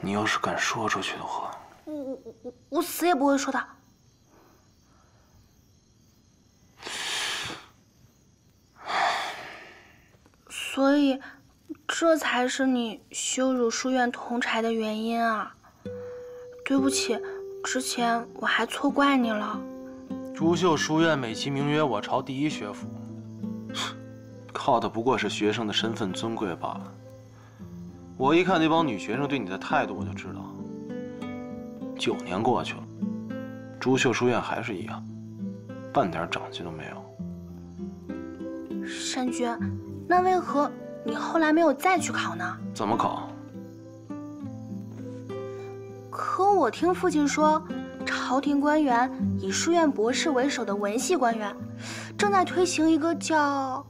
你要是敢说出去的话，我我我我死也不会说的。所以，这才是你羞辱书院同柴的原因啊！对不起，之前我还错怪你了。朱秀书院美其名曰我朝第一学府，靠的不过是学生的身份尊贵罢了。我一看那帮女学生对你的态度，我就知道，九年过去了，朱秀书院还是一样，半点长进都没有。山君。那为何你后来没有再去考呢？怎么考？可我听父亲说，朝廷官员以书院博士为首的文系官员，正在推行一个叫……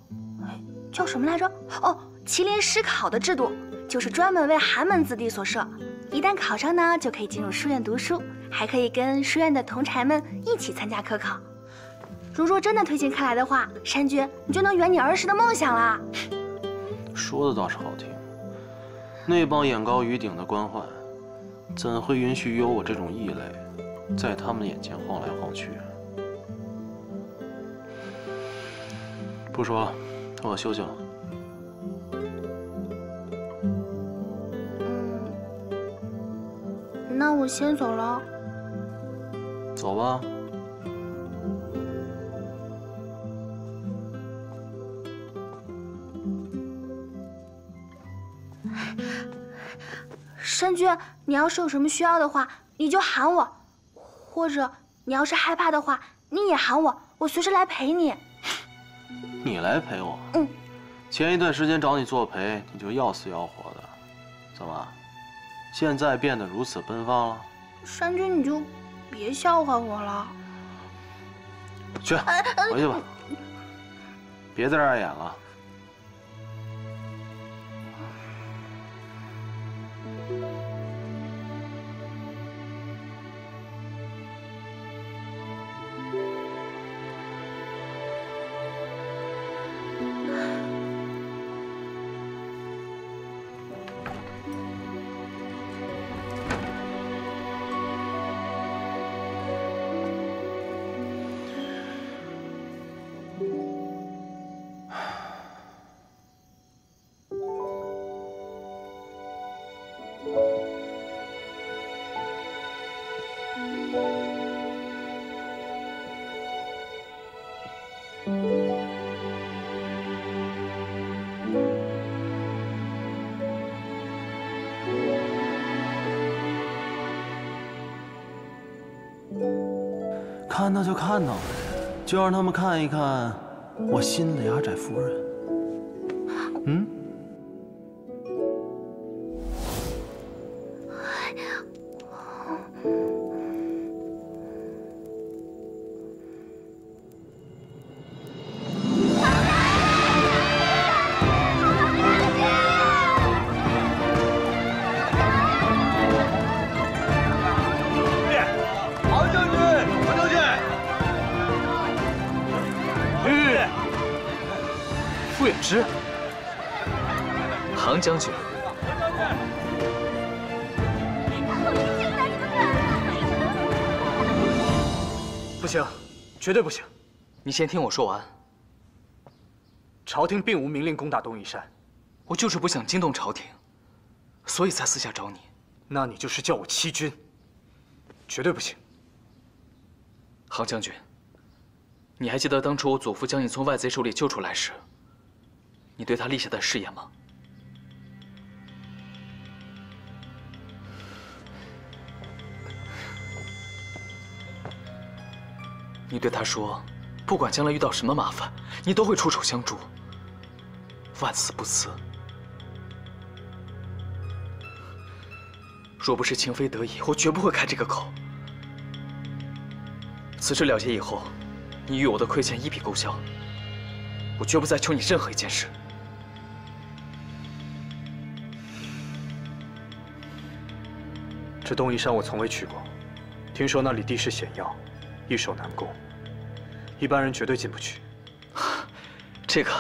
叫什么来着？哦，麒麟师考的制度，就是专门为寒门子弟所设。一旦考上呢，就可以进入书院读书，还可以跟书院的同柴们一起参加科考。如若真的推行开来的话，山君，你就能圆你儿时的梦想了。说的倒是好听，那帮眼高于顶的官宦，怎会允许有我这种异类，在他们眼前晃来晃去？不说了，我休息了。我先走了。走吧。山君，你要是有什么需要的话，你就喊我；或者你要是害怕的话，你也喊我，我随时来陪你。你来陪我？嗯。前一段时间找你作陪，你就要死要活的，怎么，现在变得如此奔放了？山君，你就别笑话我了。去，回去吧，别在这儿演了。看到就看到了，就让他们看一看我新的牙寨夫人。行，绝对不行！你先听我说完。朝廷并无明令攻打东夷山，我就是不想惊动朝廷，所以才私下找你。那你就是叫我欺君，绝对不行！杭将军，你还记得当初我祖父将你从外贼手里救出来时，你对他立下的誓言吗？你对他说，不管将来遇到什么麻烦，你都会出手相助，万死不辞。若不是情非得已，我绝不会开这个口。此事了结以后，你与我的亏欠一笔勾销，我绝不再求你任何一件事。这东夷山我从未去过，听说那里地势险要。易守难攻，一般人绝对进不去。这个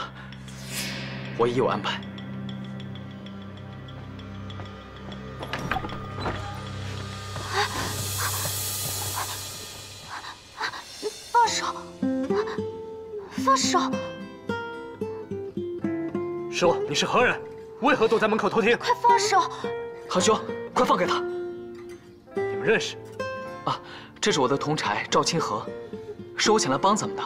我已有安排。放手。放手。师傅，你是何人？为何躲在门口偷听？快放手！唐兄，快放开他！你们认识？啊？这是我的同柴赵清河，是我请来帮咱们的。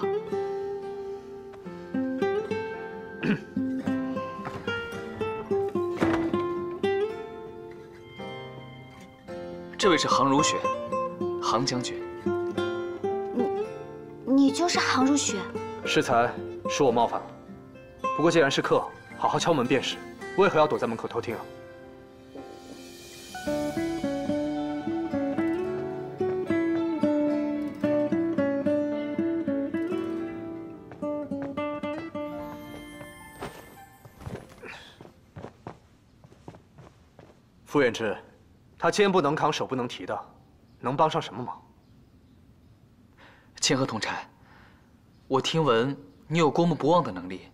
这位是杭如雪，杭将军。你，你就是杭如雪？适才，是我冒犯了。不过既然是客，好好敲门便是。为何要躲在门口偷听啊？傅远志。他肩不能扛，手不能提的，能帮上什么忙？清河同差，我听闻你有过目不忘的能力，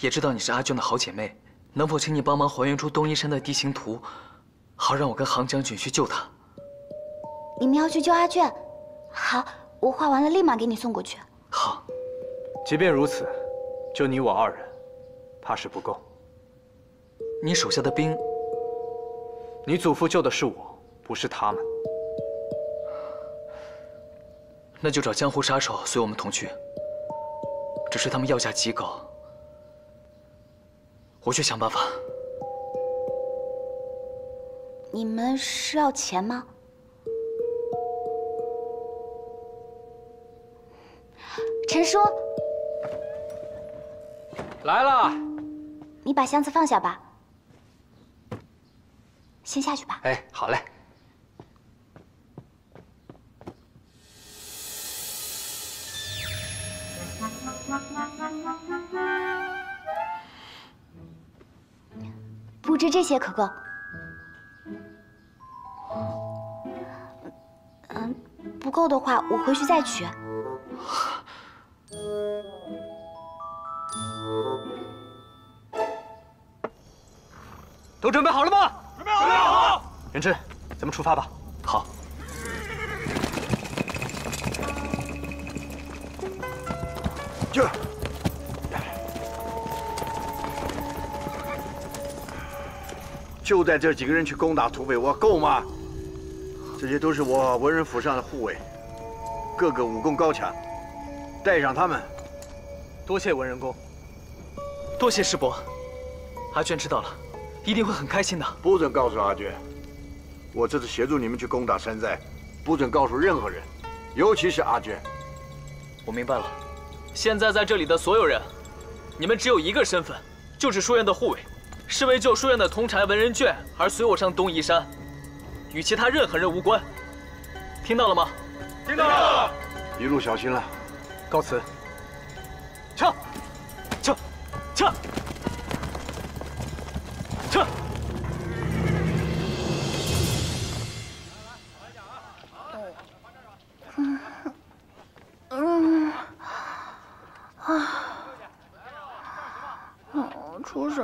也知道你是阿娟的好姐妹，能否请你帮忙还原出东夷山的地形图，好让我跟杭将军去救他？你们要去救阿娟？好，我画完了立马给你送过去。好。即便如此，就你我二人，怕是不够。你手下的兵。你祖父救的是我，不是他们。那就找江湖杀手随我们同去。只是他们要价极高，我去想办法。你们是要钱吗？陈叔，来了。你把箱子放下吧。先下去吧。哎，好嘞。不知这些可够？嗯，不够的话，我回去再取。都准备好了吗？元志，咱们出发吧。好。就就带这几个人去攻打土匪窝，够吗？这些都是我文人府上的护卫，个个武功高强，带上他们。多谢文人公，多谢师伯。阿娟知道了。一定会很开心的。不准告诉阿娟，我这次协助你们去攻打山寨，不准告诉任何人，尤其是阿娟。我明白了。现在在这里的所有人，你们只有一个身份，就是书院的护卫，是为救书院的同柴文人卷而随我上东夷山，与其他任何人无关。听到了吗？听到了。一路小心了。告辞。撤，撤，撤。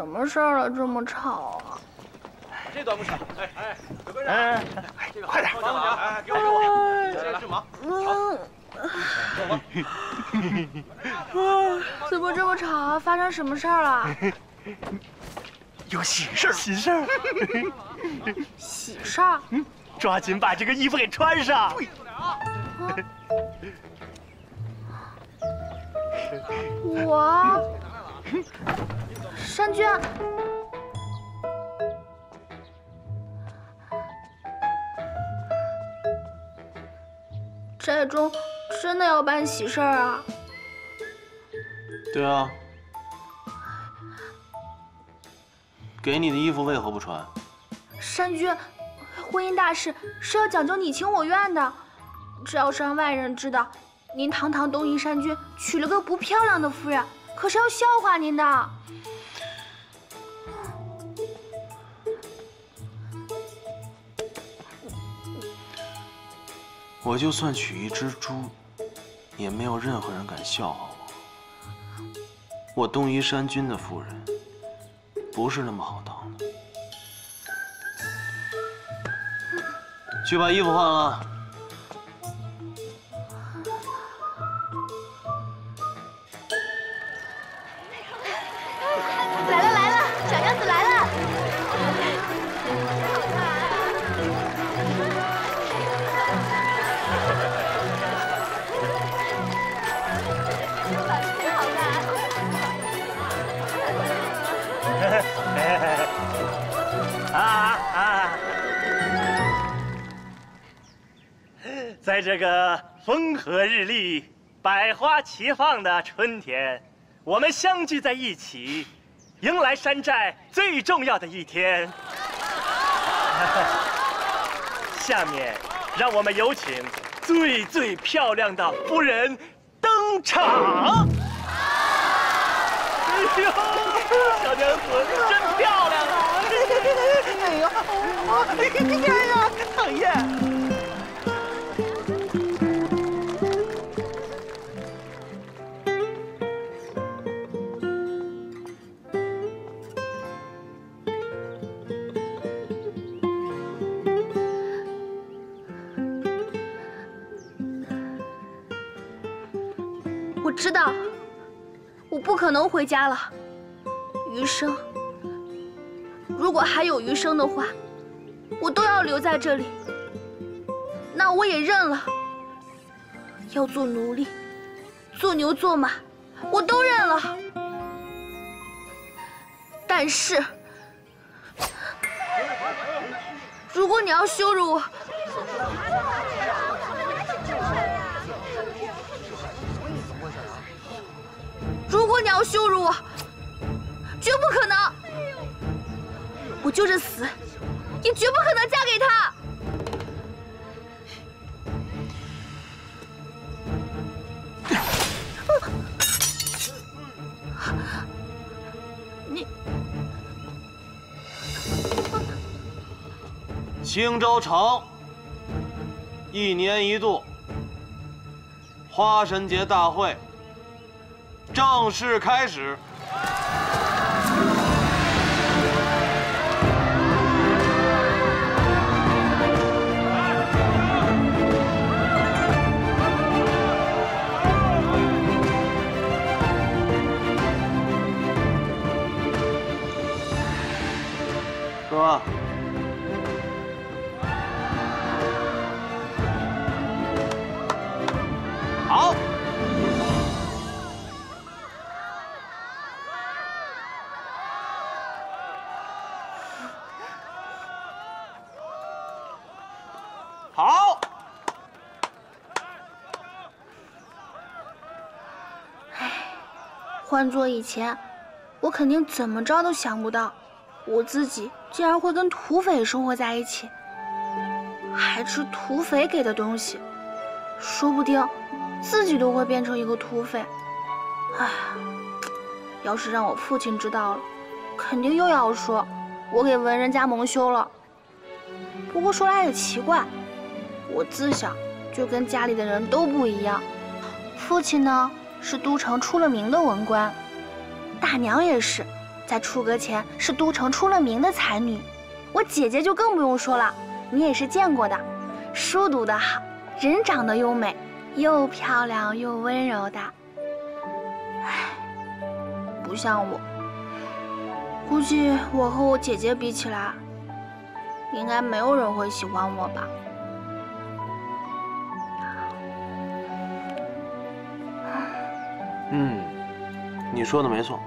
什么事儿了？这么吵啊！这段不巧，哎哎，哎哎哎，这个快点，帮忙哎，给我我，先去忙。嗯，怎么这么吵啊？发生什么事儿了？有喜事儿，喜事儿，喜事儿。嗯，抓紧把这个衣服给穿上。我。山君，寨中真的要办喜事儿啊？对啊。给你的衣服为何不穿？山君，婚姻大事是要讲究你情我愿的，这要是让外人知道，您堂堂东夷山君娶了个不漂亮的夫人，可是要笑话您的。我就算娶一只猪，也没有任何人敢笑话我。我东夷山君的夫人，不是那么好当的。去把衣服换了。这个风和日丽、百花齐放的春天，我们相聚在一起，迎来山寨最重要的一天。下面，让我们有请最最漂亮的夫人登场。哎呦，小娘子真漂亮啊！哎呦，哎呀，讨厌。知道，我不可能回家了。余生，如果还有余生的话，我都要留在这里。那我也认了。要做奴隶，做牛做马，我都认了。但是，如果你要羞辱我，你要羞辱我，绝不可能！我就是死，也绝不可能嫁给他。你青州城一年一度花神节大会正式开始。哥，好，换做以前，我肯定怎么着都想不到，我自己竟然会跟土匪生活在一起，还吃土匪给的东西，说不定自己都会变成一个土匪。唉，要是让我父亲知道了，肯定又要说我给文人家蒙羞了。不过说来也奇怪，我自小就跟家里的人都不一样，父亲呢是都城出了名的文官，大娘也是，在出阁前是都城出了名的才女，我姐姐就更不用说了，你也是见过的，书读得好，人长得又美，又漂亮又温柔的。唉，不像我，估计我和我姐姐比起来，应该没有人会喜欢我吧。嗯，你说的没错。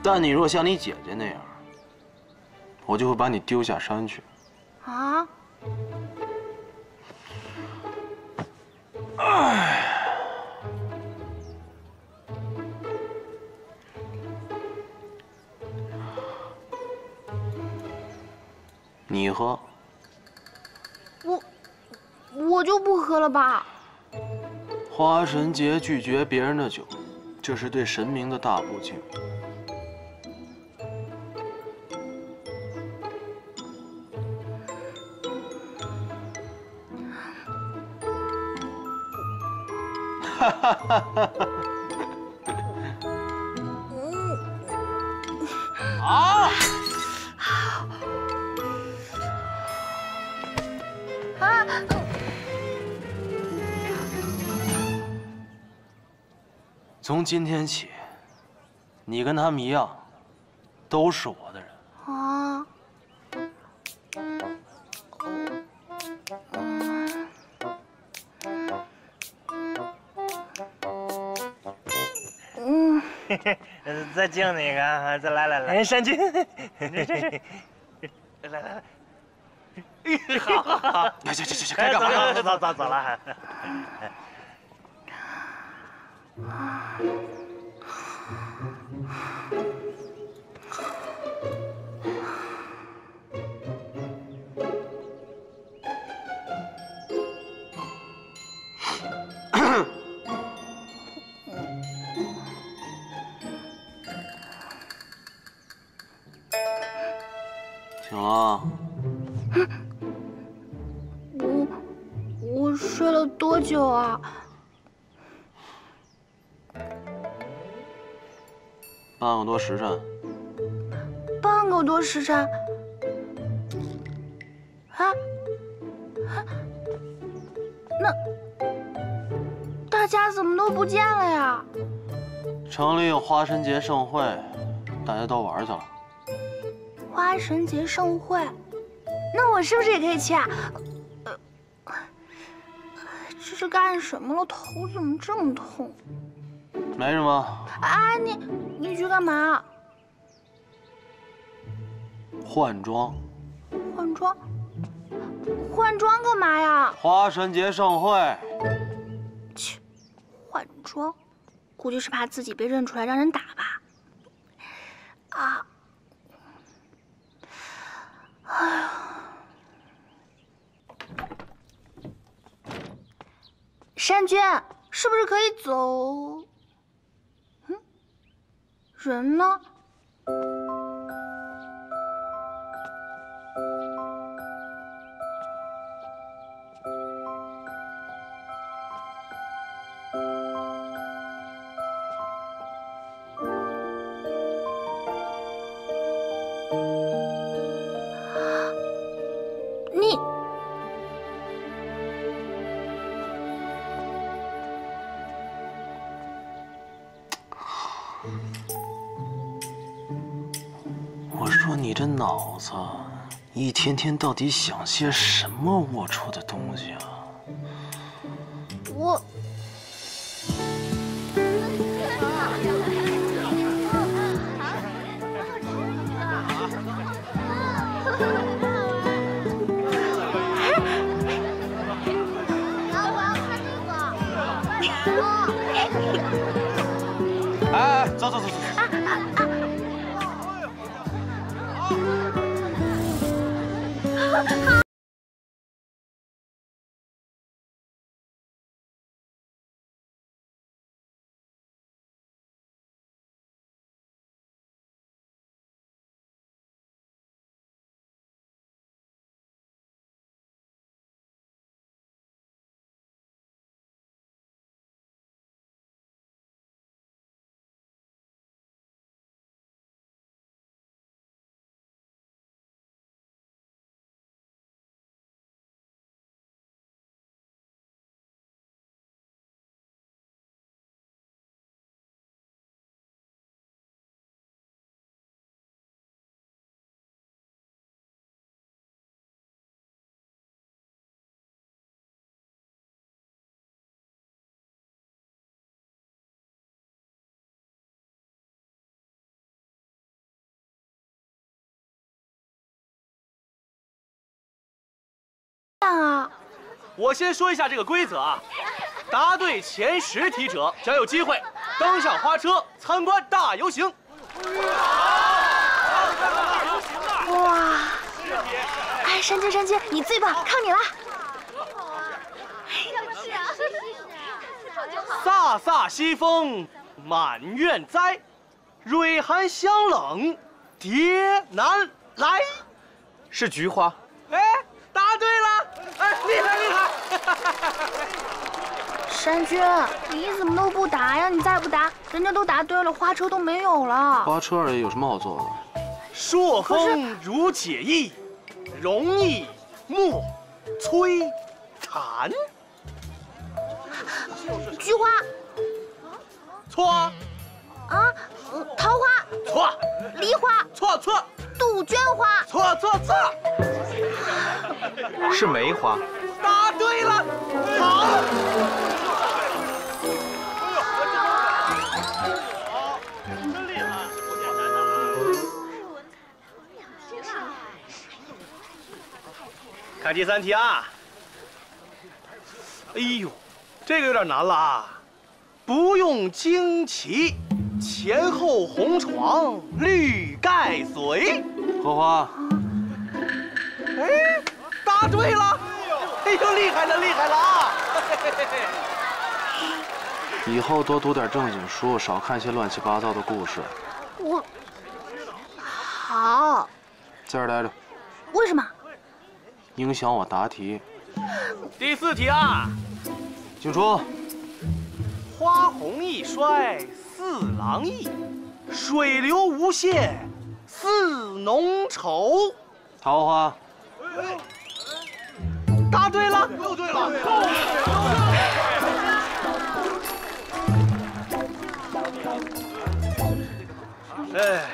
但你若像你姐姐那样，我就会把你丢下山去。啊？你喝，我我就不喝了吧。花神节拒绝别人的酒，这是对神明的大不敬。哈哈哈哈今天起，你跟他们一样，都是我的人。啊！嗯，再敬你一个，再来来来，山君，来来来，好好好，行行行行，该干嘛走走走走了。时辰。半个多时辰。啊？啊那大家怎么都不见了呀？城里有花神节盛会，大家都玩去了。花神节盛会，那我是不是也可以去啊？呃，这是干什么了？头怎么这么痛？没什么，啊，你你去干嘛？换装。换装？换装干嘛呀？花神节盛会，切，换装，估计是怕自己被认出来让人打吧。啊，哎呀，山君，是不是可以走？人呢？脑子，一天天到底想些什么龌龊的东西啊？我先说一下这个规则啊，答对前十题者将有机会登上花车参观大游行。哇！哎，山君山君，你最棒，靠你了！飒飒西风满院栽，蕊寒香冷蝶难来。是菊花。哎，答对了！哎，厉害厉害！山君，你怎么都不答呀？你再不答，人家都答对了，花车都没有了。花车而已，有什么好做的？朔风如解意，容易莫摧残。菊花错，啊，嗯桃花、错，梨花、错错杜鹃花。错错错！是梅花。答对了，好。真厉害，不简单呐！开看第三题啊！哎呦，这个有点难了啊！不用旌旗，前后红床，绿盖随。荷花，哎，答对了！哎呦，厉害了，厉害了啊！以后多读点正经书，少看些乱七八糟的故事。我好，在这儿待着，为什么？影响我答题。第四题啊！请出。花红易衰似郎意，水流无限似浓稠。桃花，答对了，又对了。哎，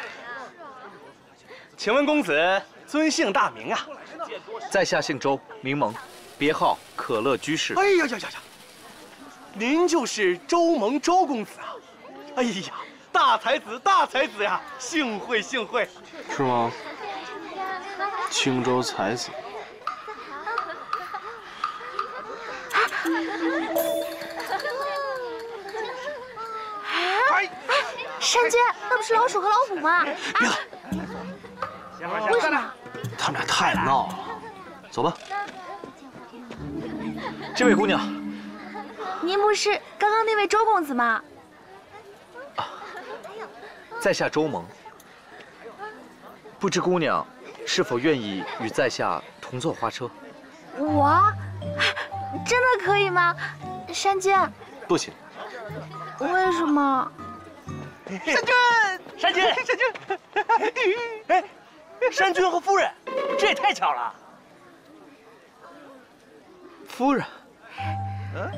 请问公子尊姓大名啊？在下姓周，名蒙，别号可乐居士。哎呀呀呀呀！您就是周蒙周公子啊！哎呀，大才子大才子呀！幸会幸会。是吗？青州才子。哎，山君，那不是老鼠和老虎吗？别了，为什么？他们俩太闹了。走吧。这位姑娘，您不是刚刚那位周公子吗？在下周蒙。不知姑娘是否愿意与在下同坐花车？我，真的可以吗？山君，不行。为什么？山君，山君，山君，哎，山君和夫人，这也太巧了。夫人，嗯，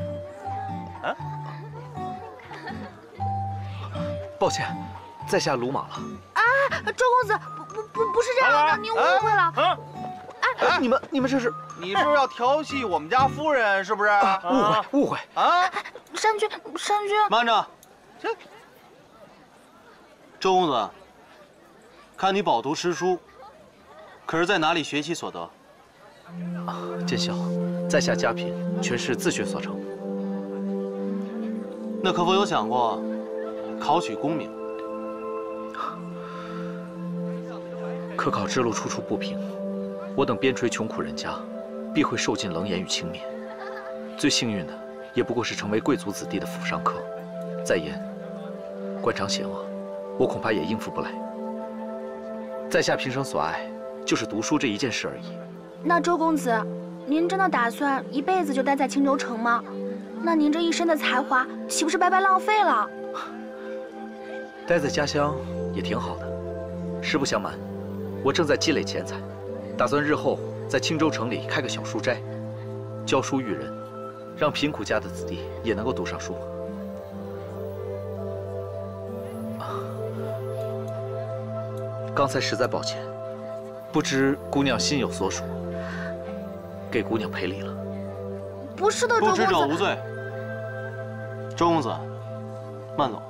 啊，抱歉，在下鲁莽了。啊，周公子，不不不，不是这样的，您误会了。啊，哎，你们你们这是？你是不是要调戏我们家夫人？是不是？啊，误会误会。啊，山君，山君，慢着。这，周公子，看你饱读诗书，可是在哪里学习所得？啊，见笑，在下家贫，全是自学所成。那可否有想过考取功名？科考之路处处不平，我等边陲穷苦人家，必会受尽冷眼与轻蔑。最幸运的，也不过是成为贵族子弟的府上客。再言，官场险恶，我恐怕也应付不来。在下平生所爱，就是读书这一件事而已。那周公子，您真的打算一辈子就待在青州城吗？那您这一身的才华，岂不是白白浪费了？待在家乡也挺好的。实不相瞒，我正在积累钱财，打算日后在青州城里开个小书斋，教书育人，让贫苦家的子弟也能够读上书。刚才实在抱歉，不知姑娘心有所属，给姑娘赔礼了。不是的，周公子。知者无罪。周公子，慢走。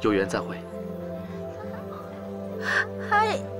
有缘再会。哎，嗯。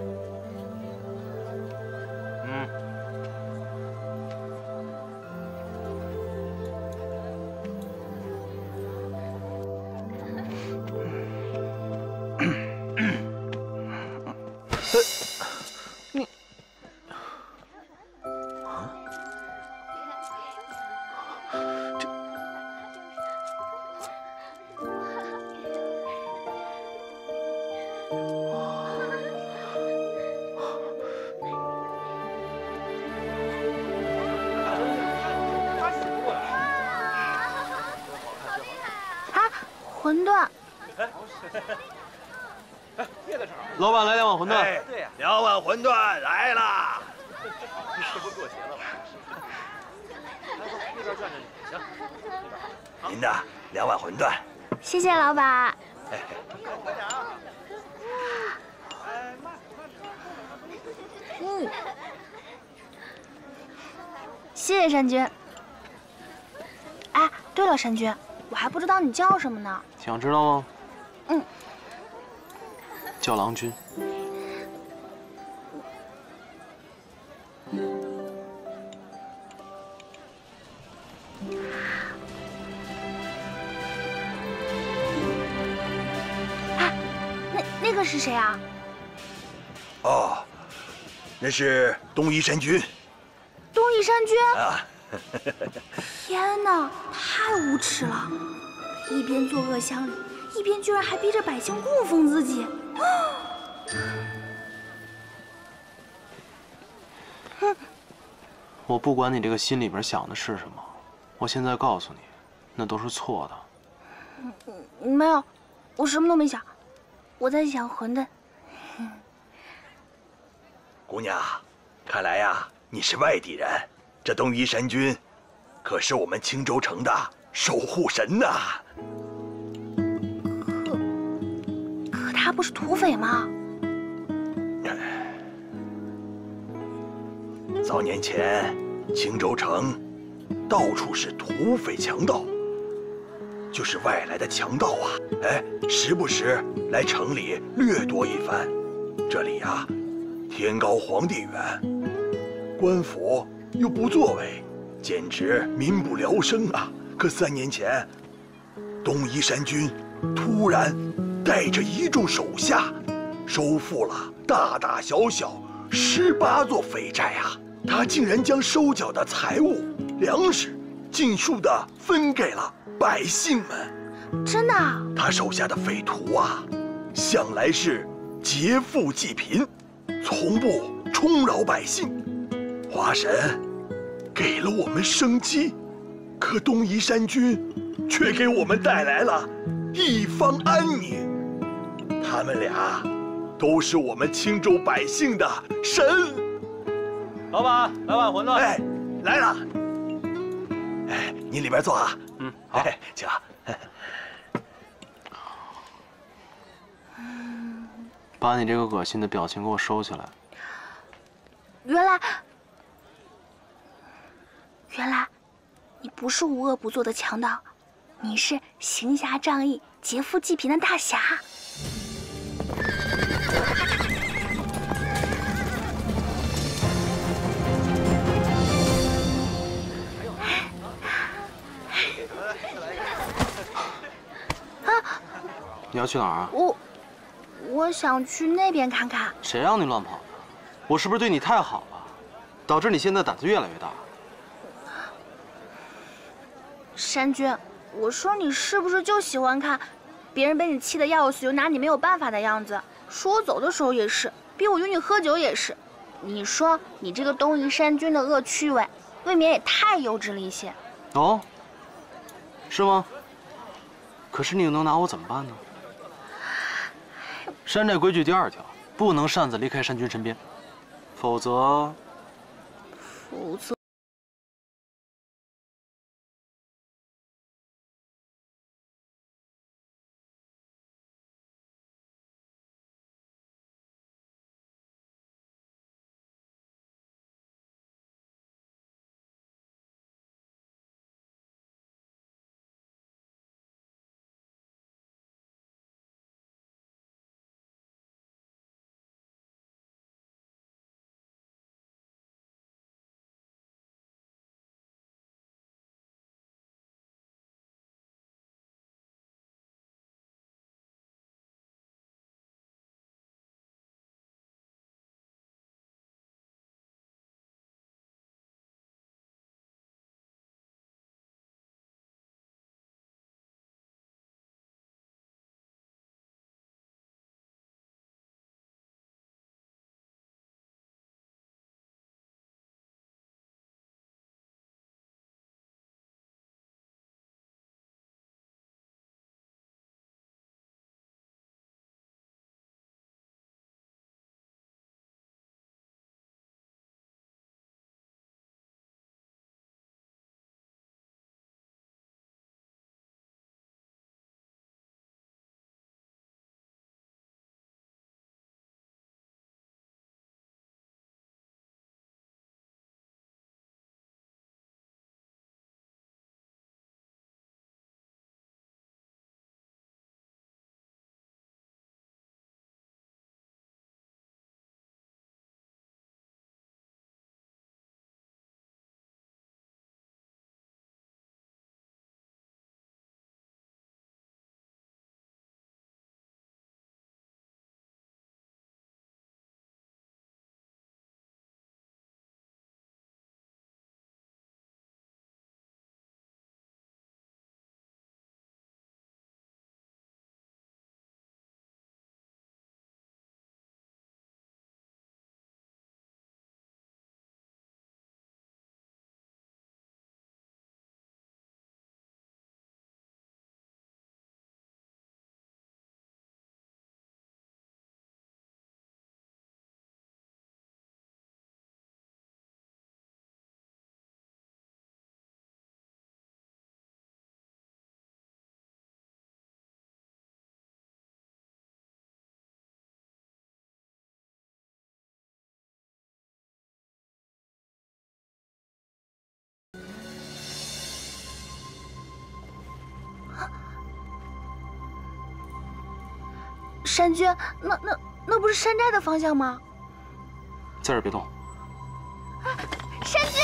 馄饨，老板来两碗馄饨。哎，对呀，两碗馄饨来啦！您的两碗馄饨。谢谢老板。哎，快点啊嗯，谢谢山君。哎，对了，山君，我还不知道你叫什么呢。想知道吗？嗯。叫郎君。啊，那那个是谁啊？哦，那是东夷山君。东夷山君。啊！天哪，太无耻了。一边作恶乡里，一边居然还逼着百姓供奉自己。我不管你这个心里边想的是什么，我现在告诉你，那都是错的。没有，我什么都没想，我在想馄饨。姑娘，看来呀，你是外地人。这东夷山君，可是我们青州城的守护神呐。可可他不是土匪吗？早年前，青州城到处是土匪强盗，就是外来的强盗啊！哎，时不时来城里掠夺一番。这里呀，天高皇帝远，官府又不作为，简直民不聊生啊！可三年前，东夷山君突然带着一众手下，收复了大大小小十八座匪寨啊！他竟然将收缴的财物、粮食尽数的分给了百姓们。真的？他手下的匪徒啊，向来是劫富济贫，从不充扰百姓。花神给了我们生机，可东夷山君却给我们带来了一方安宁。他们俩都是我们青州百姓的神。老板，来碗馄饨。哎，来了。哎，您里边坐啊。嗯，好，请。把你这个恶心的表情给我收起来。原来，原来，你不是无恶不作的强盗，你是行侠仗义、劫富济贫的大侠。你要去哪儿啊？我，我想去那边看看。谁让你乱跑的？我是不是对你太好了，导致你现在胆子越来越大？山君，我说你是不是就喜欢看别人被你气得要死又拿你没有办法的样子？说我走的时候也是，逼我约你喝酒也是。你说你这个东夷山君的恶趣味，未免也太幼稚了一些。哦，是吗？可是你又能拿我怎么办呢？山寨规矩第二条，不能擅自离开山君身边，否则，否则。山君，那那那不是山寨的方向吗？在这儿别动。山君。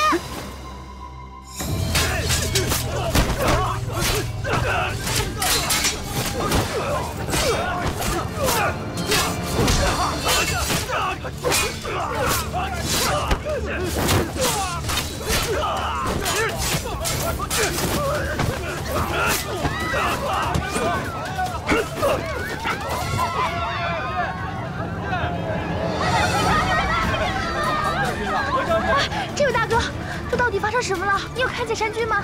这位大哥，这到底发生什么了？你有看见山君吗？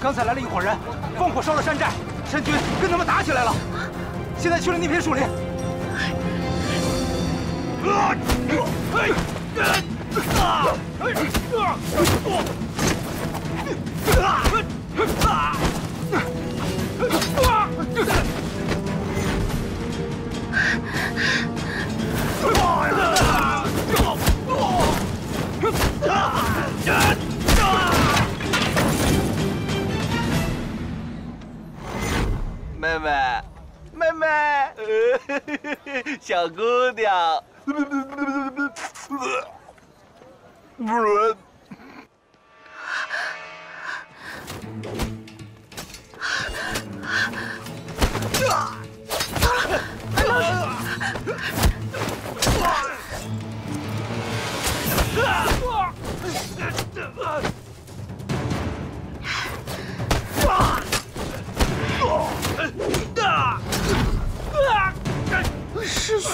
刚才来了一伙人，放火烧了山寨，山君跟他们打起来了，现在去了那片树林。妹小姑娘，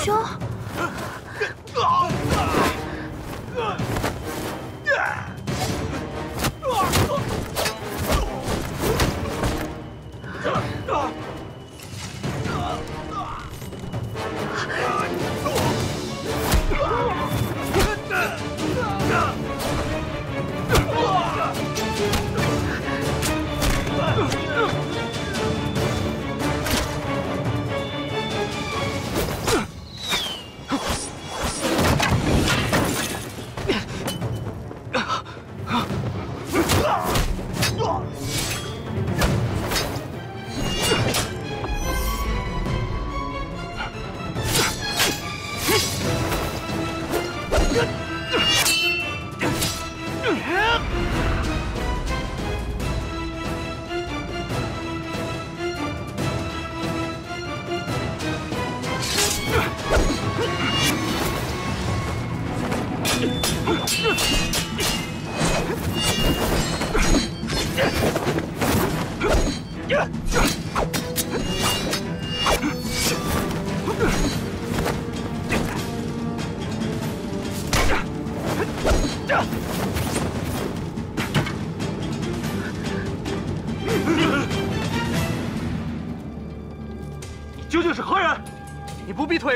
兄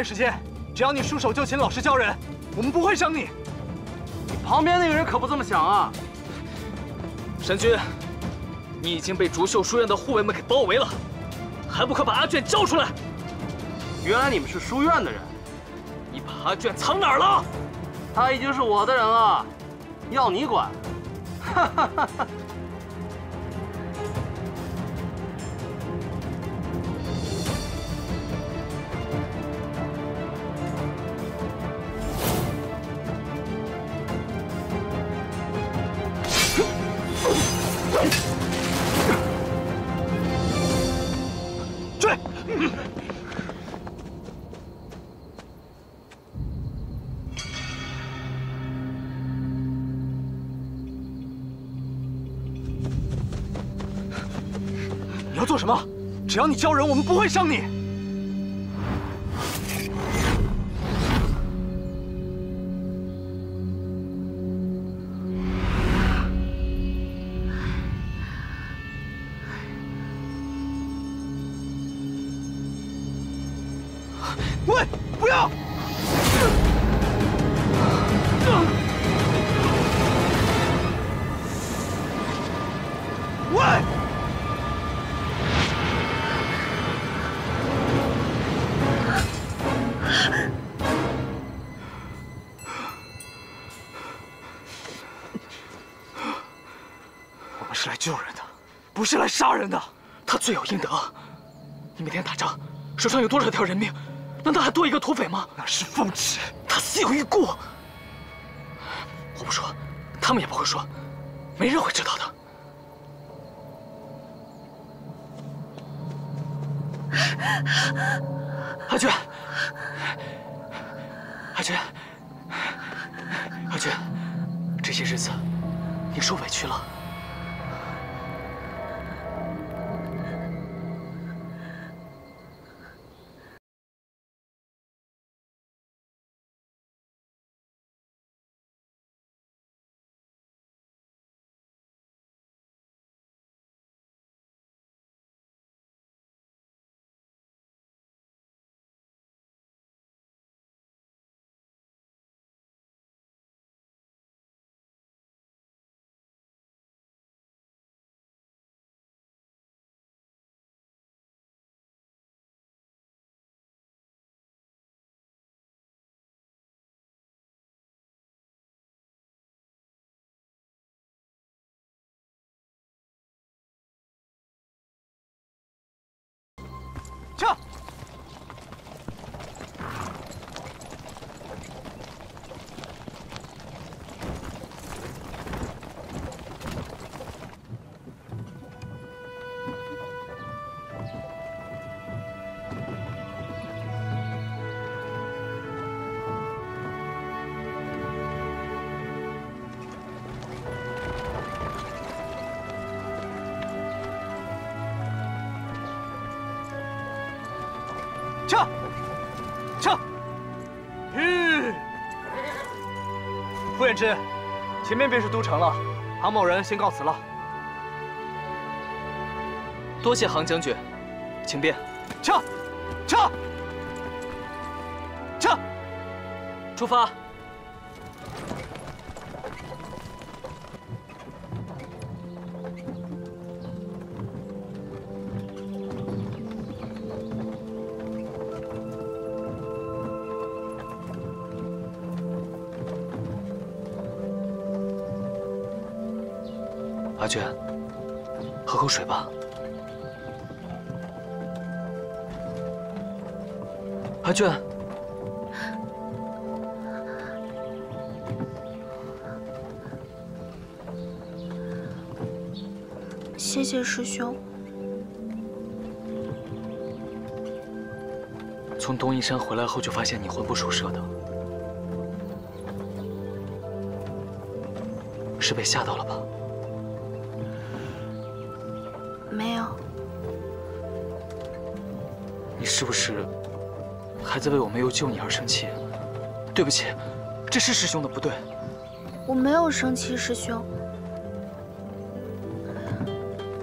时间，只要你束手就擒，老实交人，我们不会伤你。你旁边那个人可不这么想啊！神君，你已经被竹秀书院的护卫们给包围了，还不快把阿卷交出来！原来你们是书院的人，你把阿卷藏哪儿了？他已经是我的人了，要你管？哈哈哈哈！只要你交人，我们不会伤你。是来杀人的。他罪有应得。你每天打仗，手上有多少条人命？难道还多一个土匪吗？那是奉旨。他死有余辜。我不说，他们也不会说，没人会知道的。阿娟，阿娟，阿娟，这些日子你受委屈了。撤！撤！嗯！傅远之，前面便是都城了。杭某人先告辞了。多谢杭将军，请便。撤！撤！撤！出发。水吧。阿俊，谢谢师兄。从东夷山回来后就发现你魂不守舍的，是被吓到了吧？你是不是还在为我没有救你而生气？对不起，这是师兄的不对。我没有生气，师兄。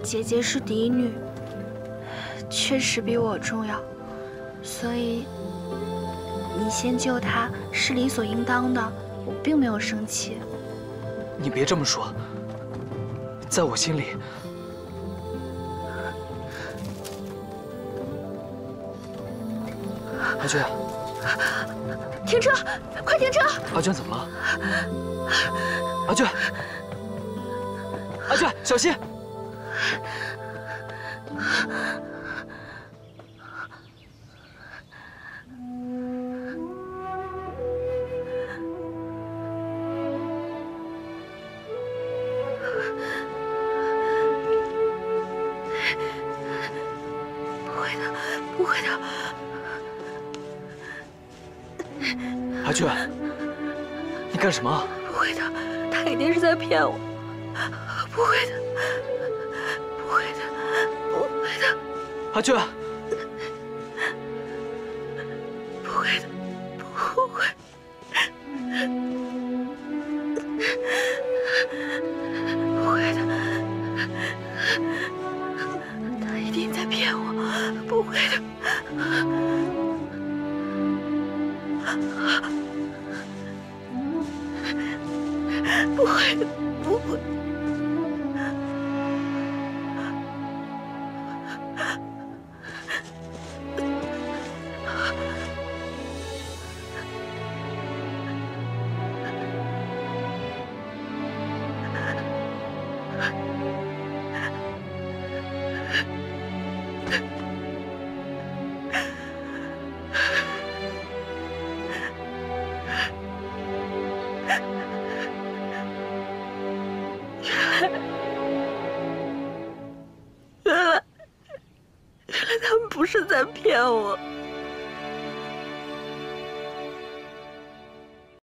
姐姐是嫡女，确实比我重要，所以你先救她是理所应当的。我并没有生气。你别这么说，在我心里，阿娟，停车！快停车！阿娟怎么了？阿娟，阿娟，小心！阿俊，你干什么？不会的，他一定是在骗我。不会的，不会的，不会的。阿娟，